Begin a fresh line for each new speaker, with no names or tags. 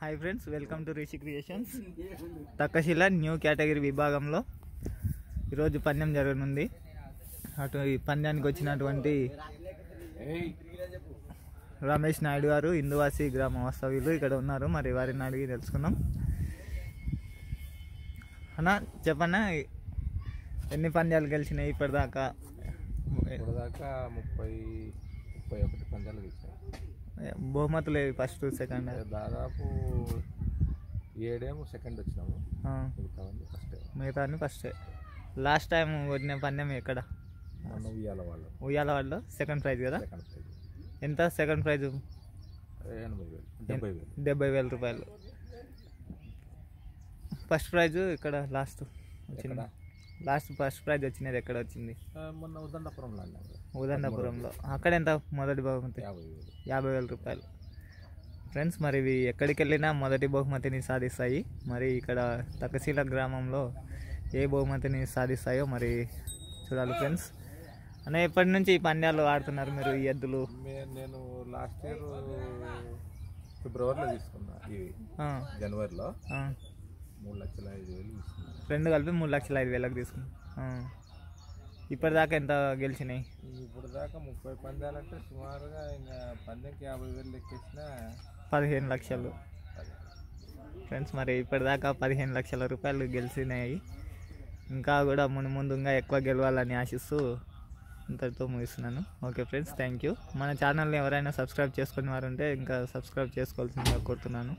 Hi friends welcome to Rishi creations Takshashila new category విభాగంలో ఈరోజు పందెం జరగనుంది. అటు ఈ పందెానికి వచ్చినటువంటి రమేష్ నాయుడు గారు ఇందువాసి గ్రామ వాస్తవ్యులు ఇక్కడ ఉన్నారు. మరి వారిని అడిగి తెలుసుకుందాం. అన్న చెప్పన్నా ఎన్ని పందాలు గెలిచినాయి ఇప్పటిదాకా?
ఇప్పటిదాకా ముప్పై ముప్పై ఒకటి పందాలు తీసాం
బహుమతులు ఫస్ట్ సెకండ్
దాదాపు ఏడేమో సెకండ్ వచ్చినాము. మిగతావన్నీ ఫస్ట్
మిగతా అన్ని ఫస్ట్ లాస్ట్ టైం కొట్టిన పందెం ఎక్కడ?
మొన్న ఉయ్యాల వాళ్ళు
ఉయ్యాల వాళ్ళు సెకండ్ ప్రైజ్ కదా?
సెకండ్ ప్రైజ్
ఎంత సెకండ్ ప్రైజ్
ఎనభై వేలు. డెబ్బై వేలు.
డెబ్బై వేల రూపాయలు. ఫస్ట్ ప్రైజ్ ఇక్కడ లాస్ట్ వచ్చింది? లాస్ట్ ఫస్ట్ ప్రైజ్ వచ్చినది ఎక్కడ వచ్చింది?
మొన్న ఉదండపురంలో
ఉదండపురంలో. అక్కడ ఎంత? మొదటి బహుమతి?
యాభై వేలు.
రూపాయలు. ఫ్రెండ్స్ మరి ఇవి ఎక్కడికి వెళ్ళినా మొదటి బహుమతిని సాధిస్తాయి. మరి ఇక్కడ తకశీల గ్రామంలో ఏ బహుమతిని సాధిస్తాయో మరి చూడాలి ఫ్రెండ్స్. అనే ఎప్పటి నుంచి ఈ పంద్యాలు ఆడుతున్నారు మీరు ఈ ఎద్దులు?
నేను లాస్ట్ ఇయర్ ఫిబ్రవరిలో తీసుకున్నా ఇవి. జనవరిలో. మూడు లక్షల ఐదు వేలు
రెండు కలిపి మూడు లక్షల ఐదు వేలకు తీసుకున్నాం. ఇప్పటిదాకా ఎంత గెలిచినాయి?
ఇప్పుడు దాకా ముప్పై పందాలంటే సుమారుగా ఇంకా పందెంకి యాభై వేలు లెక్కేసిన
పదిహేను లక్షలు. ఫ్రెండ్స్ మరి ఇప్పటిదాకా పదిహేను లక్షల రూపాయలు గెలిచినాయి. ఇంకా కూడా ముందు ముందు ఇంకా ఎక్కువ గెలవాలని ఆశిస్తూ ఇంతటితో ముగిస్తున్నాను. Okay friends thank you. మన ఛానల్ని ఎవరైనా సబ్స్క్రైబ్ చేసుకుని వారు ఉంటే ఇంకా సబ్స్క్రైబ్ చేసుకోవాల్సిందిగా కోరుతున్నాను.